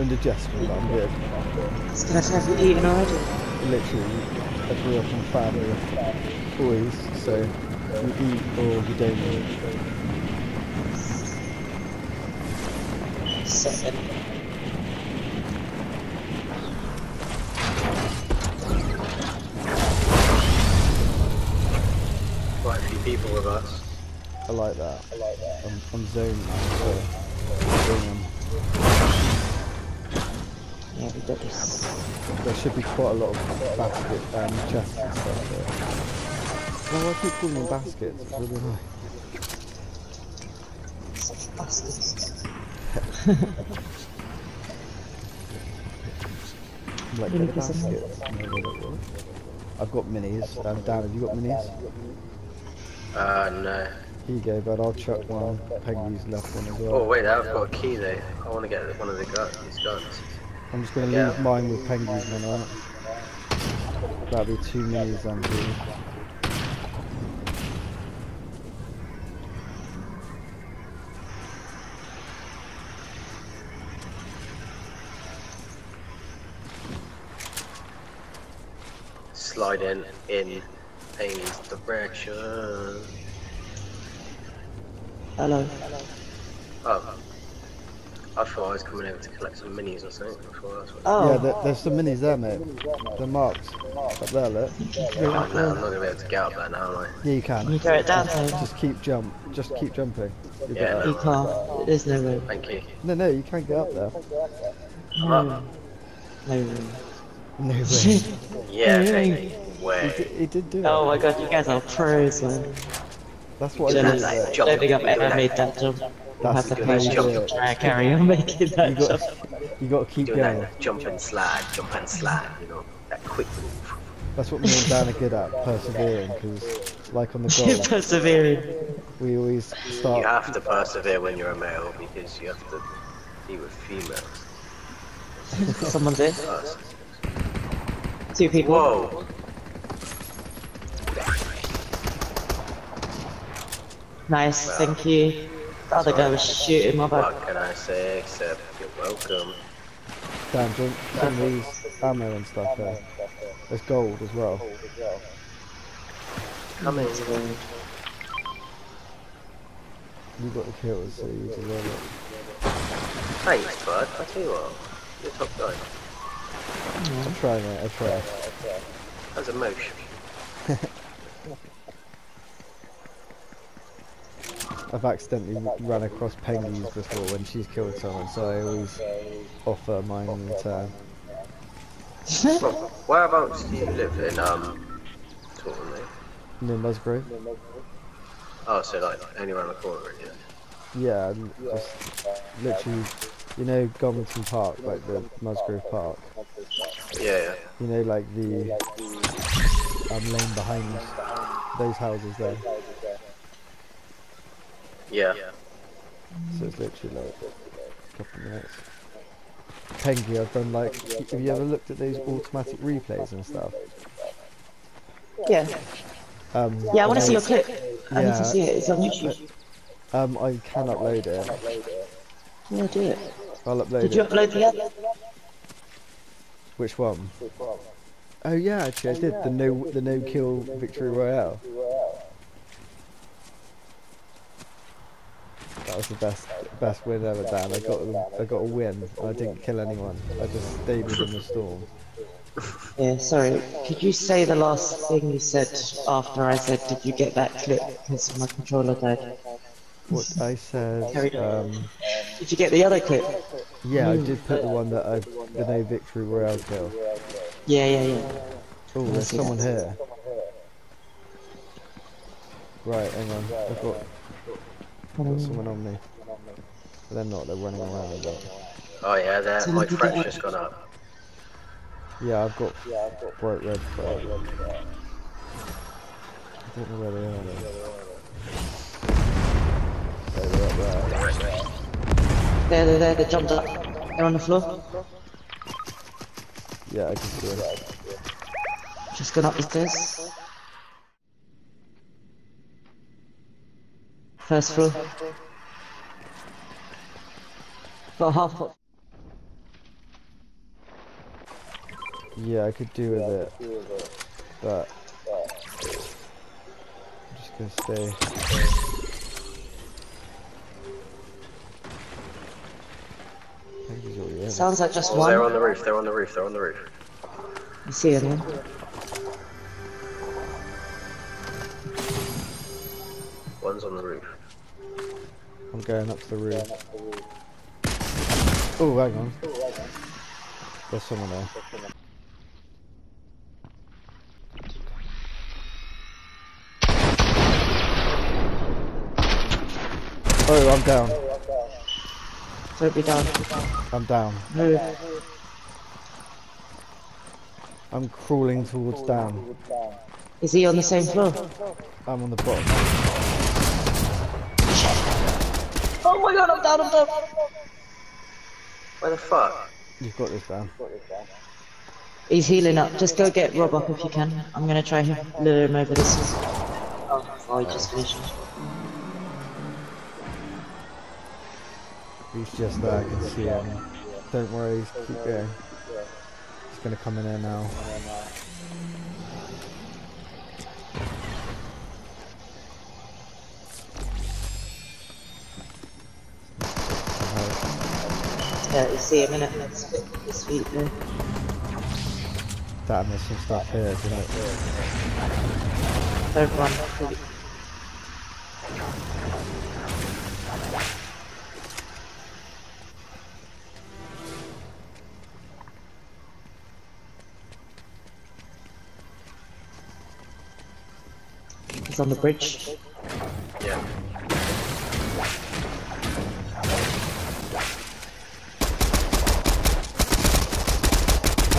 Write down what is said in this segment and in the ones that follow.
got indigestion, but I'm good. Can I say have you eaten already? Literally, I grew up in a family of boys, so you eat or you don't eat. Second. Quite a few people with us. I like that. I like that. I'm, I'm zoned now, so doing them. Yeah, we got this. There should be quite a lot of basket um, chests and stuff there. No, I keep calling them baskets. It's really annoying. Such bastards. Like, Really get a piss 'em off. basket. No, no, no, no. I've got minis. Um, Dan, have you got minis? Uh, no. Here you go, bud. I'll chuck one. Peggy's left one as well. Oh wait, I've got a key though. I want to get one of the guns. These guns. I'm just gonna leave mine with Penguins then, alright? That'll be two minis then, please. Sliding in Payne's direction. Hello. Oh. I thought I was coming over to collect some minis or something. I thought that's what. Oh. Yeah, there, there's some minis there, mate. The marks marked. Up there, look. Oh, no, I'm not gonna be able to get up there now, am I? Yeah, you Can you can. throw it down there? Just keep jump. Just keep jumping. You'll Yeah, up. You can't. There's no room. Thank you. No, no, you can't get up there. I'm No up. No room. No way. Yeah, Yeah. Payne. he, Way. did, he did do it. Oh my god, you guys are pros, man. That's what I Don't, did. like there. jump. don't think I've ever made that jump. That's have to how pay you you do to it. try and carry on making You that got, jump. you got to keep Doing going. that jump and slide, jump and slide, you know, that quick move. That's what me and Dan are good at, persevering. Because, like on the goal, Persevering. we always start... You have to persevere when you're a male because you have to be with females Someone's there. Two people. Whoa! Nice, thank you. The other guy was oh, shooting my back. What can I say except you're welcome? Damn, drink some of these ammo and stuff there. There's gold as well. Come in. You got the kills, so you deserve it. Thanks, bud. I tell you what, you're top guy. I'm trying, mate. I try. How's emotion? I've accidentally run across Penguins before when she's killed someone, so I always offer mine in return. Whereabouts do you live in, um, Taunton? Near Musgrove? Oh, so like, anywhere around the corner, yeah. Yeah, and just literally, you know, Gomington Park, like the Musgrove Park. Yeah, yeah. You know, like the um, lane behind those houses there. Yeah. So it's literally like a couple of minutes. Pengii, I've done like, have you ever looked at those automatic replays and stuff? Yeah. Um, Yeah, I want to see your clip. I need to see it. It's on YouTube. Um, I can upload it. Yeah, do it. I'll upload it. Did you it. upload the other? Which one? Oh yeah, actually I did the no the no kill victory royale. Was the best best win ever, Dan. I got I got a win. I didn't kill anyone. I just stayed within the storm. Yeah, sorry. Could you say the last thing you said after I said, did you get that clip? Because my controller died. What I said. Um, Did you get the other clip? yeah, I did put the one that I the no victory royale kill. Yeah, yeah, yeah. Oh, there's someone here. Right, hang on. I've got, got mm. someone on me. They're not. They're running around. But... Oh yeah, there, So my did threat's that- just gone up. Yeah, I've got bright red flag. I don't know where they are though. There they're up there. There, there, there, they jumped up. They're on the floor. Yeah, I can see them. Just gone up the stairs. First floor. Got half pot. Yeah, I could do with it, but I'm just gonna stay. Penguin's already in. Sounds like just Oh, they're on the roof. They're on the roof. They're on the roof. You see anyone? Going up to the roof. Oh, oh, hang on. There's someone there. Oh, I'm down. Oh, Don't be down. I'm down. Move. I'm crawling towards down. Is he on the same floor? I'm on the bottom. Oh my god, I'm down, I'm down. Where the fuck? You've got this down. He's healing up. Just go get Rob up if you can. I'm gonna try him, lure him over this. Oh, oh he just finished. He's just there, I can see him. Don't worry, keep going. He's gonna come in here now. Yeah, you see him in it. Let's fit his feet there. Damn, there's some stuff here, isn't it? Don't run. He's on the bridge. Yeah.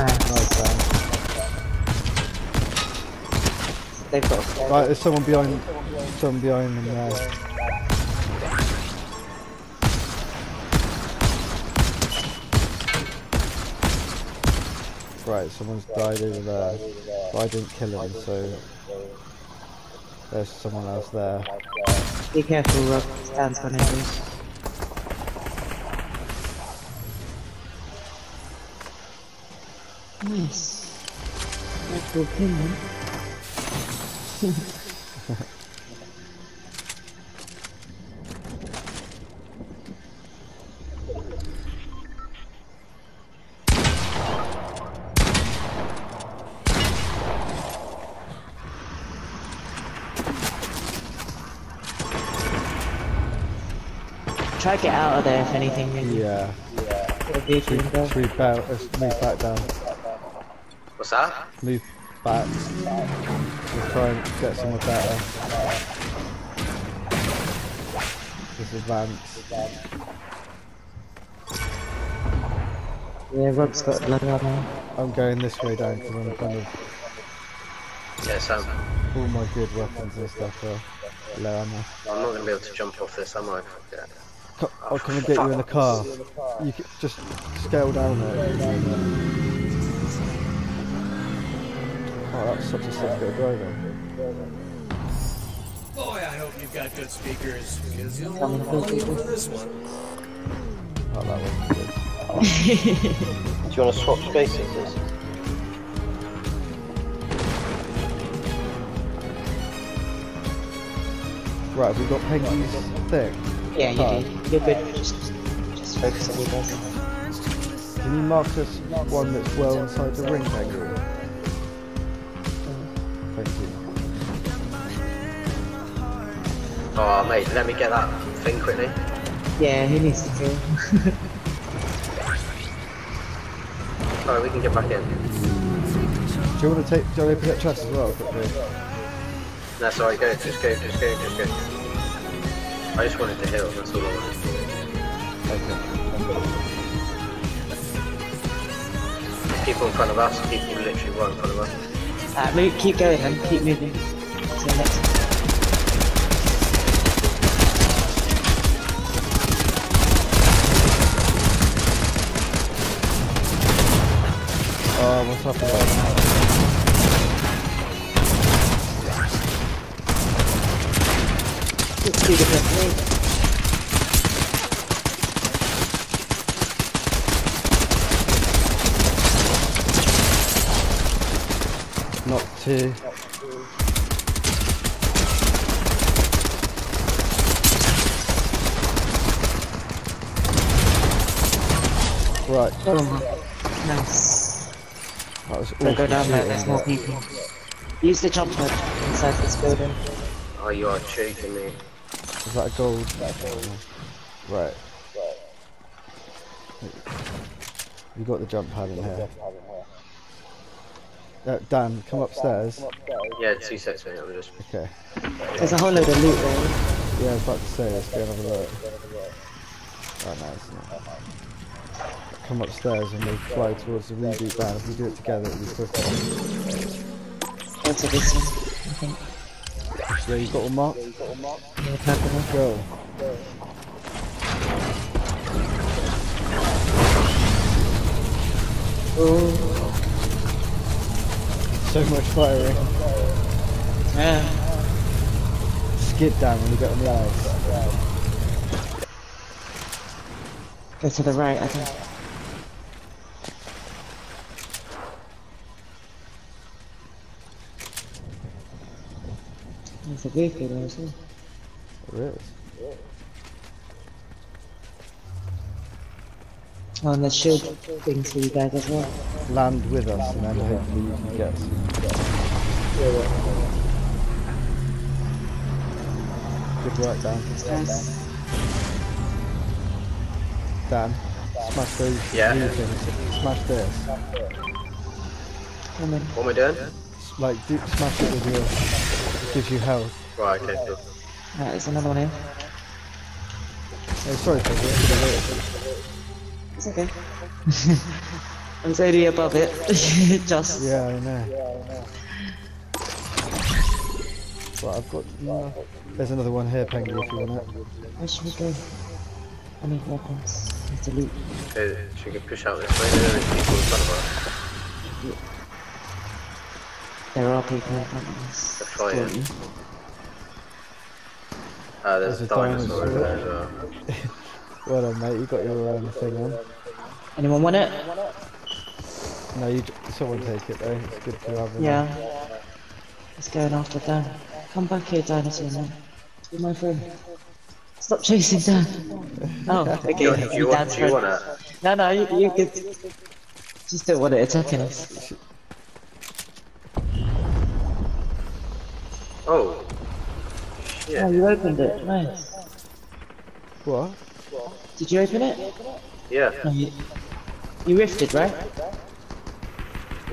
Ah, Nice, Dan. They've got Right, there's someone behind, someone behind them there. Right, someone's died over there, but I didn't kill him, so there's someone else there. Be careful, Rob. Stan's gonna. Nice. That's cool pin, man. Try to get out of there if anything. Maybe. Yeah, Get a vehicle should, and go. should we bow, let's move back down. What's that? Move back. We'll try and get somewhere better. Just advance. Yeah, Rob's got blood armor. I'm going this way down because I'm kind of Yeah, Sam. all my good weapons and stuff are low ammo. I'm not gonna be able to jump off this, am I? Yeah. Co- I'll come and get you in the car. You can just scale down there. Oh, that's such a sick bit of driving. Boy, I hope you've got good speakers, because you'll want to through, follow you people. for this one. Oh, that was good. Do you want to swap spaces? please? Right, we've got Penguin's thing. Yeah, you do. You're good. Just, just focus on your guys. Can you mark us one that's well inside the ring, Penguin? Thank you. Oh, mate, let me get that thing quickly. Yeah, he needs to heal. Alright, we can get back in. Do you want to take? Do you want to open that chest as well quickly? No, sorry, go, just go, just go, just go. I just wanted to heal, that's all I wanted. Okay. People in front of us, people literally right in front of us. Uh, move, keep going then. Keep moving. To the next. Oh, what's happening? It's two different things. Two. Right, nice. that was Don't go down there, shooting, there's more people. Use the jump pad inside this building. Oh, you are choking me. Is that a gold? Right. You got the jump pad in here. Uh, Dan, come upstairs. Yeah, two seconds, mate. I'm just. Okay. There's a whole load of loot there. Yeah, I was about to say, let's go and have a look. Oh, nice. Come upstairs and we'll fly towards the reboot van. If we do it together, it'll be quicker. Go to this one, I think. Yeah, you got one mark? Yeah, the purple one. Go. So much firing. Yeah. Skid down when you get on the ice. Go to the right, I think. There's a vehicle there as well. There is. Oh, and there's shield things for you guys as well. Land with us and then hopefully you can get some. Good work, Dan. Nice. Dan, smash those Yeah. blue things. Smash this. Come in. What am I doing? Like, do, smash it with your... Gives you health. Right, okay, cool. Right, there's another one here. Oh, sorry, Pedro, It's okay. I was only above it. Just. Yeah, I know. Right, I've got... No. There's another one here, Penguin, if you want it. Where should we go? I need weapons. I need to loot. Okay, should we push out this way? No, there's people in front of us. There are people in front of us. They're flying. Still. Uh, there's, There's a a dinosaur over there as well. Well done, mate. You got your um, thing on. Anyone want it? No, you. j- Someone take it though. It's good to have. in Yeah. there. Let's go after Dan. Come back here, dinosaur man. Be my friend. Stop chasing Dan. Oh, okay. Do you, do you, want, Dan's do you friend. want it? No, no, you, you could. Just don't want it attacking us. Oh. Yeah. Oh, you opened it. Nice. What? Did you open it? Yeah, No, you, you rifted, right?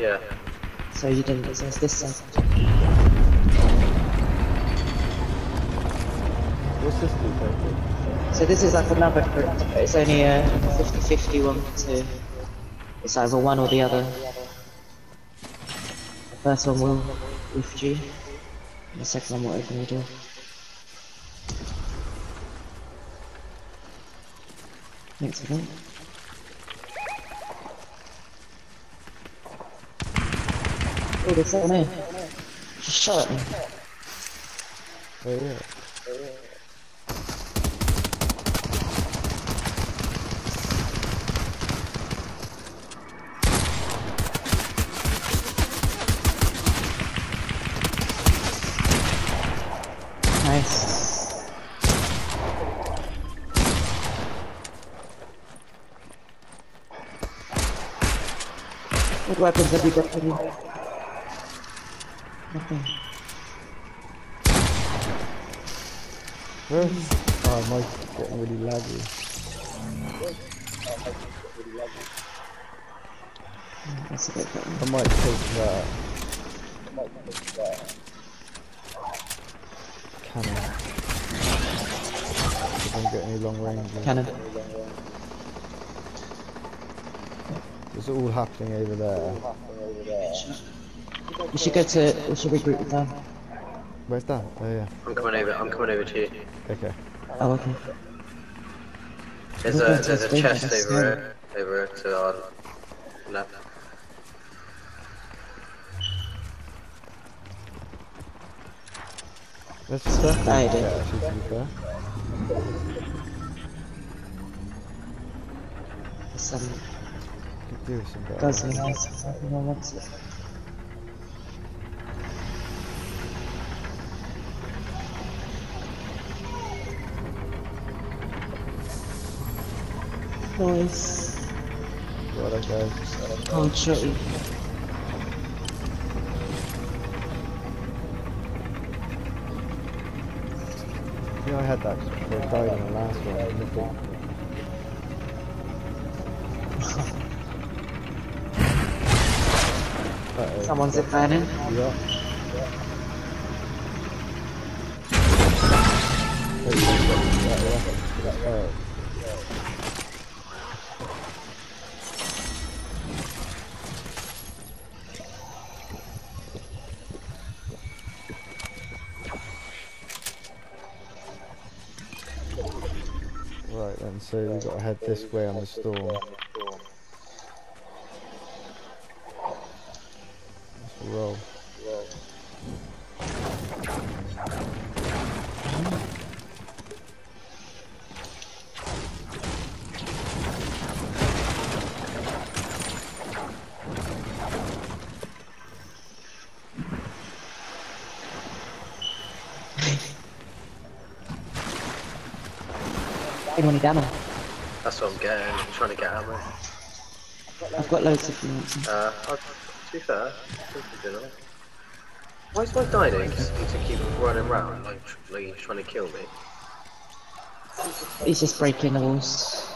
yeah. So you didn't. So it's this side. What's this do, Pedro? So this is like another crypt, but it's only a 50-50 one to... It's either one or the other. The first one will lift you, and the second one will open the door. Thanks for that. Oh, there's someone here. Just shot at me. Oh yeah. Nice. What weapons have you got for me? Nothing. Where? Oh, mine's getting really laggy. That's a bit better. I might take that. Cannon. I don't get any long range. Cannon. It's all happening over there. We should go to. We should regroup with them. Where's that? Oh yeah. I'm coming over. I'm coming over to you. Okay. Oh, okay. There's a there's a chest over here, over to our left. Let's just I did. Yeah, actually, to be fair. There's some Diyorsun galiba. Gazını alsak inanmak. Nice. Bu ara geldi. Ultra iyi. You I had that before I died in the last one. I lived it. Uh-oh. Someone's zip lining. Yeah. Yeah, uh, Right then, so we've got to head this way on the storm. Let's roll. Anyone need ammo? That's what I'm getting. I'm trying to get out of it. I've got loads if you want some. Uh, I'll, to be fair, I think he's. Why is my dining just to keep running around like, tr- like he's trying to kill me? He's just breaking the walls.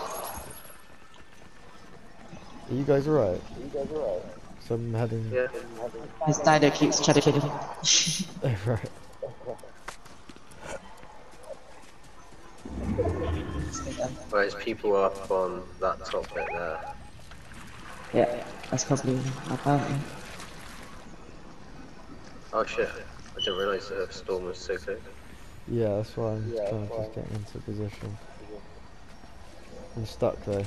Are you guys alright? Are you guys alright? So I'm heading. Yeah. His Dido keeps trying to kill him. Oh, right. Whereas people up on that top bit there. yeah, that's probably my bounty. Oh shit. I didn't realise the storm was so close. Yeah, that's why I'm kind of just getting into position. I'm stuck though.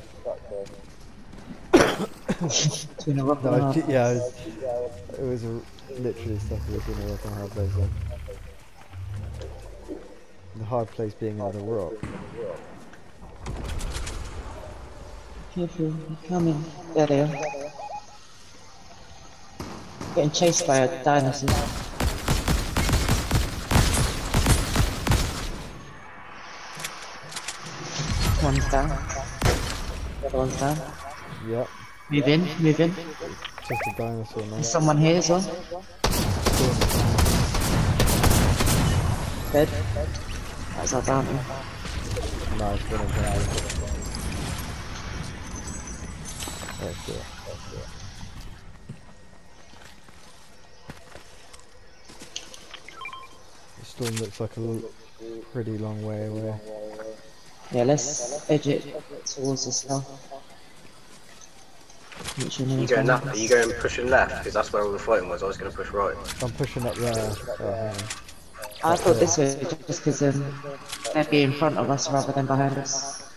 Between a rock No, and a I, hard ju- yeah, I was, it was a, literally stuck between a rock and a hard place. Then. The hard place being under the rock. Careful, they're coming. There they are. Getting chased by a dinosaur. One's down. The other one's down. Yep, Move in, move in. just a dinosaur now. There's someone here as well. Dead. That's our bounty. Nice, good one, That's it. The storm looks like a pretty long way away. Yeah, let's edge it towards the south. Make sure no You one's going behind that? Are you going pushing left? Because that's where all the fighting was. I was going to push right. I'm pushing up there. Oh, hang. I thought this way just because um, they'd be in front of us rather than behind us.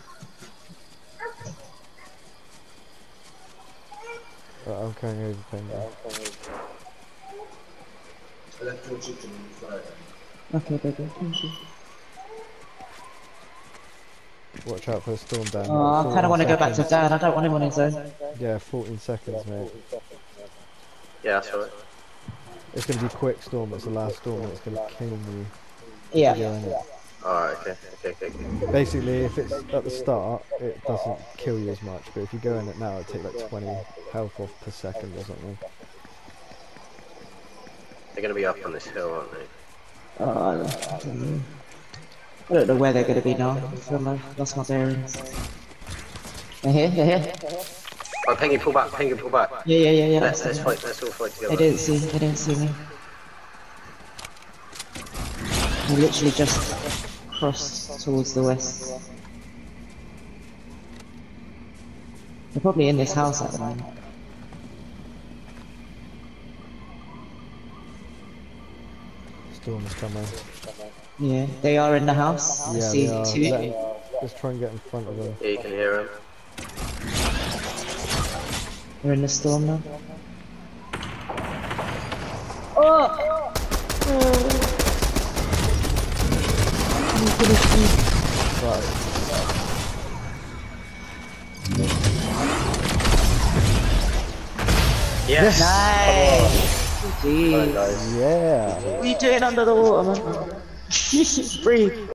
Right, I'm coming over Penguin. Okay, baby, thank you. Watch out for a storm down Oh, I there. kind of want to go back to Dan. I don't want him on his own. Yeah, 14 seconds, mate. Yeah, that's right. It's going to be quick storm. It's the last storm. It's going to kill me. Yeah. Yeah. Alright, okay. Okay, okay, okay. Basically, if it's at the start, it doesn't kill you as much. But if you go in it now, it'll take like 20 health off per second or something. They're going to be up on this hill, aren't they? Oh, I don't know. I don't know where they're going to be now. I I've lost my bearings. They're here, they're here. Alright, Pengii, pull back. Pengii, pull back. Yeah, yeah, yeah, yeah. Let's, let's fight. Let's all fight They together. didn't see, they didn't see me. They literally just crossed towards the west. They're probably in this house at the moment. Storm is coming. Yeah, they are in the house. I Yeah, see they are. two. Let- Let's try and get in front of them. Yeah, you can hear them. We're in the storm now. Right. Yes! Nice! Alright, Jeez. guys. Yeah. What are you doing under the water, man? Breathe.